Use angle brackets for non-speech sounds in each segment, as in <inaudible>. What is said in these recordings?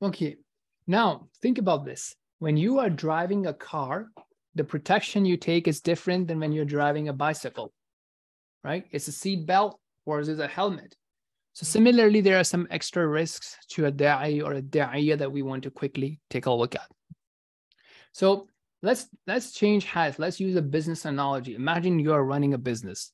Okay. Now think about this. When you are driving a car, the protection you take is different than when you're driving a bicycle, right? It's a seat belt or versus a helmet. So mm-hmm. similarly, there are some extra risks to a da'i or a da'iyah that we want to quickly take a look at. So let's let's change hats. Let's use a business analogy. Imagine you are running a business,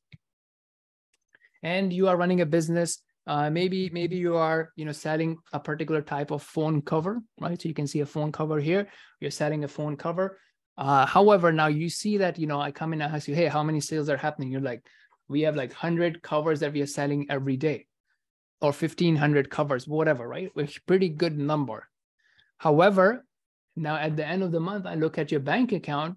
and you are running a business. Uh, maybe maybe you are you know selling a particular type of phone cover, right? So you can see a phone cover here. You're selling a phone cover. Uh, however, now you see that you know I come in and ask you, hey, how many sales are happening? You're like, we have like hundred covers that we are selling every day, or fifteen hundred covers, whatever, right? Which pretty good number. However, now, at the end of the month, I look at your bank account,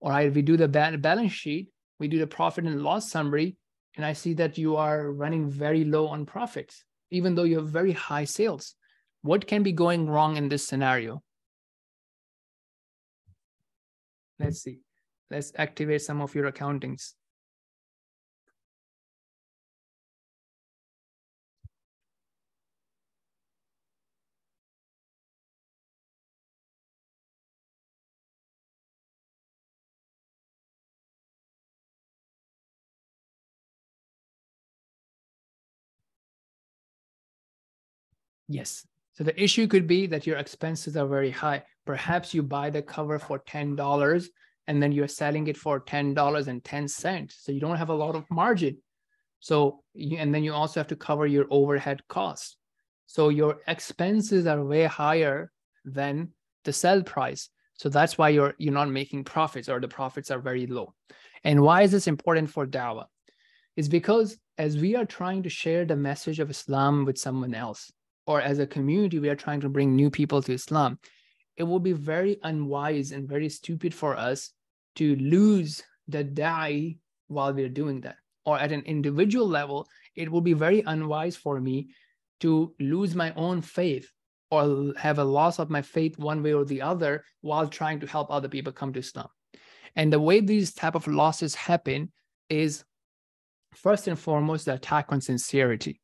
or I, we do the balance sheet, we do the profit and loss summary, and I see that you are running very low on profits, even though you have very high sales. What can be going wrong in this scenario? Let's see. Let's activate some of your accountings. Yes. So the issue could be that your expenses are very high. Perhaps you buy the cover for $10 and then you're selling it for $10.10. So you don't have a lot of margin. So, and then you also have to cover your overhead costs. So your expenses are way higher than the sell price. So that's why you're you're not making profits or the profits are very low. And why is this important for dawah? Is because as we are trying to share the message of Islam with someone else, or as a community, we are trying to bring new people to Islam, it will be very unwise and very stupid for us to lose the da'i while we're doing that. Or at an individual level, it will be very unwise for me to lose my own faith or have a loss of my faith one way or the other while trying to help other people come to Islam. And the way these type of losses happen is first and foremost the attack on sincerity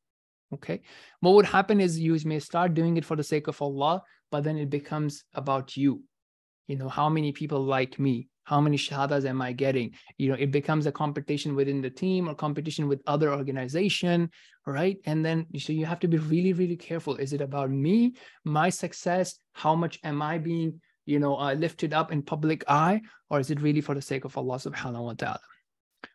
okay. What would happen is you may start doing it for the sake of allah but then it becomes about you. You know how many people like me? How many shahadas am i getting? You know it becomes a competition within the team or competition with other organization right? And then so you have to be really really careful. Is it about me my success? How much am i being you know uh, lifted up in public eye? Or is it really for the sake of allah subhanahu wa ta'ala?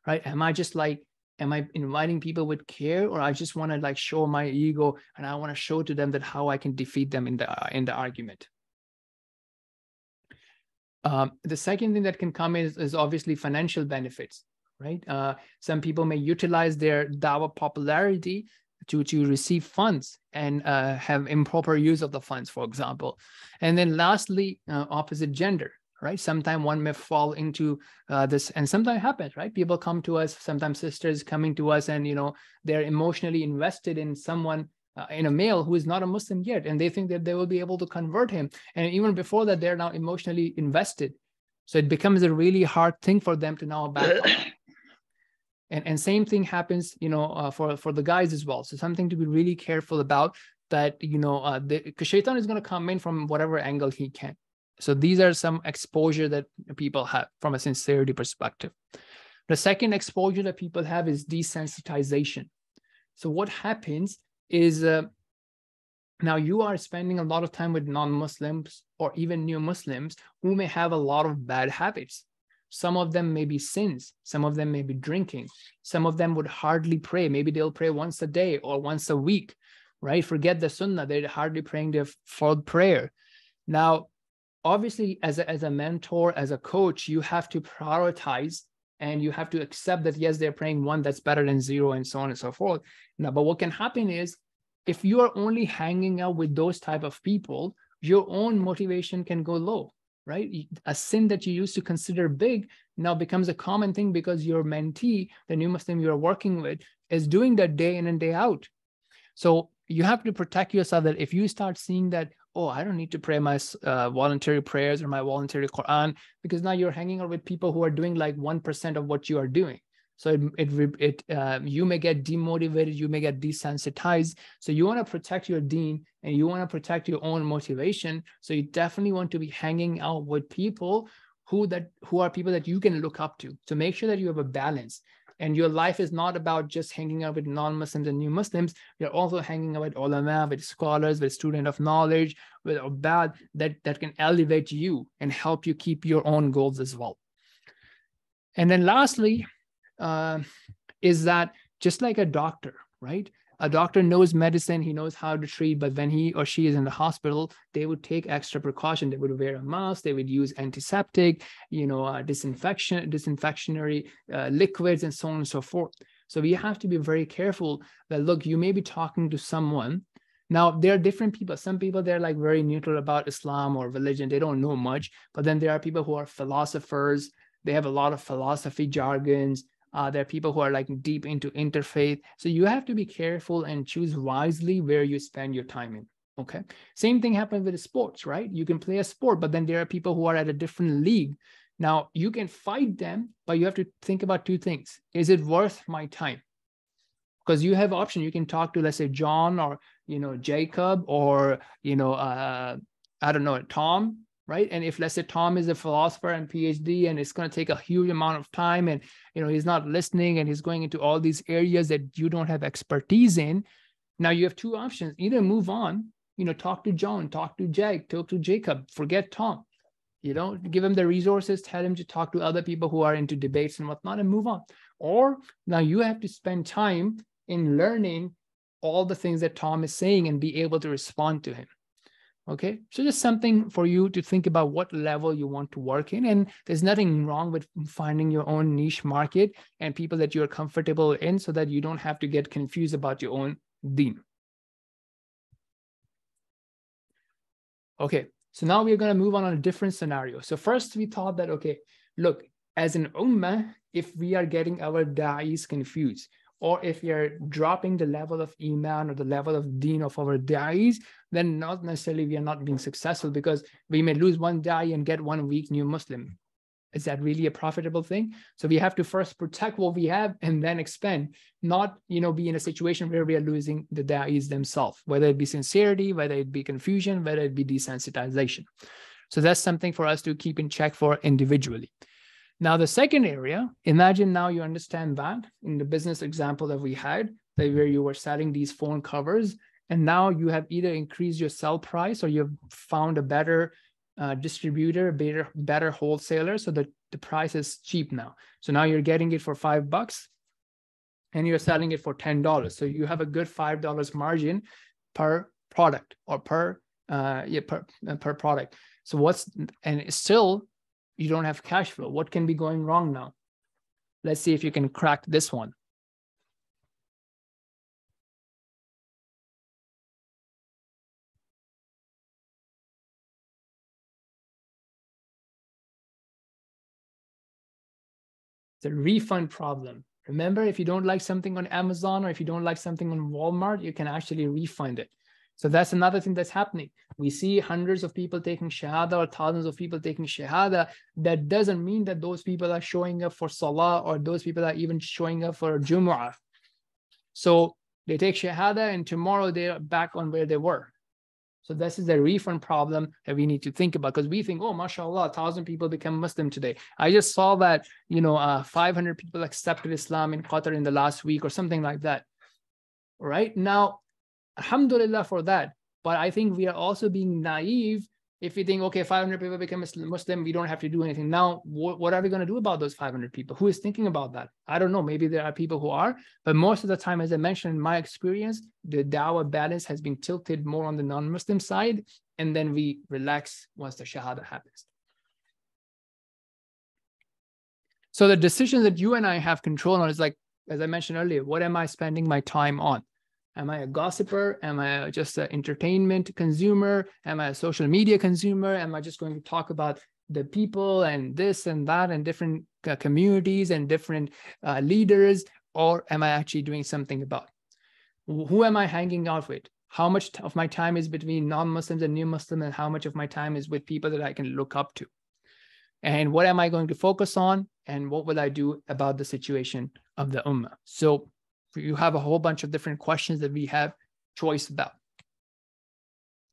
Right? Am i just like am i inviting people with care or i just want to like show my ego and i want to show to them that how i can defeat them in the in the argument? Um, the second thing that can come is, is obviously financial benefits right? Uh, some people may utilize their dawa popularity to to receive funds and uh, have improper use of the funds for example. And then lastly uh, opposite gender right? Sometimes one may fall into uh, this, and sometimes it happens, right? People come to us, sometimes sisters coming to us, and you know they're emotionally invested in someone uh, in a male who is not a Muslim yet, and they think that they will be able to convert him. And even before that, they're now emotionally invested. So it becomes a really hard thing for them to now back <clears throat> And, and same thing happens, you know, uh, for for the guys as well. So something to be really careful about that, you know, uh, because shaitan is going to come in from whatever angle he can. So these are some exposure that people have from a sincerity perspective. The second exposure that people have is desensitization. So what happens is uh, now you are spending a lot of time with non-Muslims or even new Muslims who may have a lot of bad habits. Some of them may be sins. Some of them may be drinking. Some of them would hardly pray. Maybe they'll pray once a day or once a week, right? Forget the sunnah. They're hardly praying their full prayer. Now, obviously as a, as a mentor as a coach you have to prioritize and you have to accept that yes they're praying one that's better than zero and so on and so forth. Now but what can happen is if you are only hanging out with those type of people your own motivation can go low right? A sin that you used to consider big now becomes a common thing because your mentee the new muslim you're working with is doing that day in and day out. So you have to protect yourself that if you start seeing that oh, I don't need to pray my uh, voluntary prayers or my voluntary Quran because now you're hanging out with people who are doing like 1% of what you are doing. So it, it, it uh, you may get demotivated, you may get desensitized. So you want to protect your deen and you want to protect your own motivation. So you definitely want to be hanging out with people who that who are people that you can look up to. So make sure that you have a balance. And your life is not about just hanging out with non-Muslims and new Muslims. You're also hanging out with ulama, with scholars, with student of knowledge, with a bad that, that can elevate you and help you keep your own goals as well. And then lastly, uh, is that just like a doctor, right? A doctor knows medicine, he knows how to treat, but when he or she is in the hospital, they would take extra precaution. They would wear a mask, they would use antiseptic, you know, uh, disinfection, disinfectionary uh, liquids, and so on and so forth. So we have to be very careful that look, you may be talking to someone. Now there are different people. Some people they're like very neutral about Islam or religion. They don't know much. But then there are people who are philosophers. They have a lot of philosophy jargons uh, there are people who are like deep into interfaith. So you have to be careful and choose wisely where you spend your time in. Okay. Same thing happens with sports, right? You can play a sport, but then there are people who are at a different league. Now you can fight them, but you have to think about two things. Is it worth my time? Because you have option. You can talk to, let's say, John or you know, Jacob or you know, uh, I don't know, Tom, right? And if let's say tom is a philosopher and phd and it's going to take a huge amount of time and you know he's not listening and he's going into all these areas that you don't have expertise in now you have two options. Either move on you know talk to john talk to jake talk to jacob forget tom. You know give him the resources tell him to talk to other people who are into debates and whatnot and move on. Or now you have to spend time in learning all the things that tom is saying and be able to respond to him Okay, so just something for you to think about what level you want to work in. And there's nothing wrong with finding your own niche market and people that you're comfortable in so that you don't have to get confused about your own deen. Okay, so now we're going to move on on a different scenario. So first we thought that, okay, look, as an ummah, if we are getting our da'is confused, or if you're dropping the level of iman or the level of deen of our da'is, then not necessarily we are not being successful because we may lose one da'i and get one weak new Muslim. Is that really a profitable thing? So we have to first protect what we have and then expand, not you know be in a situation where we are losing the da'is themselves, whether it be sincerity, whether it be confusion, whether it be desensitization. So that's something for us to keep in check for individually. Now, the second area, imagine now you understand that in the business example that we had, that where you were selling these phone covers, and now you have either increased your sell price or you've found a better uh, distributor, better, better wholesaler, so that the price is cheap now. So now you're getting it for five bucks and you're selling it for $10. So you have a good $5 margin per product or per, uh, yeah, per, uh, per product. So what's, and still you don't have cash flow. What can be going wrong now? Let's see if you can crack this one. A refund problem. Remember, if you don't like something on Amazon or if you don't like something on Walmart, you can actually refund it. So that's another thing that's happening. We see hundreds of people taking Shahada or thousands of people taking Shahada. That doesn't mean that those people are showing up for Salah or those people are even showing up for Jumu'ah. So they take Shahada and tomorrow they're back on where they were. So this is a refund problem that we need to think about because we think, oh, mashallah, thousand people become Muslim today. I just saw that, you know, uh, 500 people accepted Islam in Qatar in the last week or something like that. Right now, alhamdulillah for that. But i think we are also being naive if we think okay 500 people become muslim we don't have to do anything. Now what, what are we going to do about those 500 people? Who is thinking about that? I don't know. Maybe there are people who are but most of the time as i mentioned in my experience the dawah balance has been tilted more on the non-muslim side and then we relax once the shahada happens. So the decisions that you and i have control on is like as i mentioned earlier what am i spending my time on Am I a gossiper? Am I just an entertainment consumer? Am I a social media consumer? Am I just going to talk about the people and this and that and different uh, communities and different uh, leaders? Or am I actually doing something about who am I hanging out with? How much of my time is between non Muslims and new Muslims, and how much of my time is with people that I can look up to? and what am I going to focus on, and what will I do about the situation of the ummah. So you have a whole bunch of different questions that we have choice about.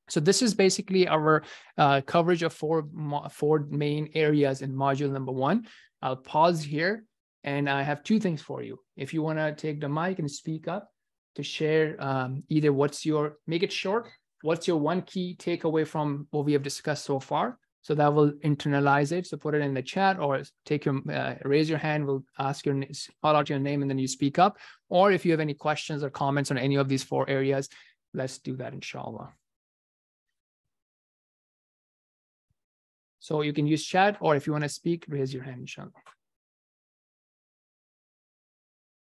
So this is basically our uh, coverage of four, four main areas in module number one. I'll pause here and I have two things for you. If you want to take the mic and speak up to share um, either what's your, make it short, what's your one key takeaway from what we have discussed so far? So that will internalize it. So put it in the chat or take your, uh, raise your hand. We'll ask your, call out your name and then you speak up. Or if you have any questions or comments on any of these four areas, let's do that inshallah. So you can use chat or if you want to speak, raise your hand inshallah.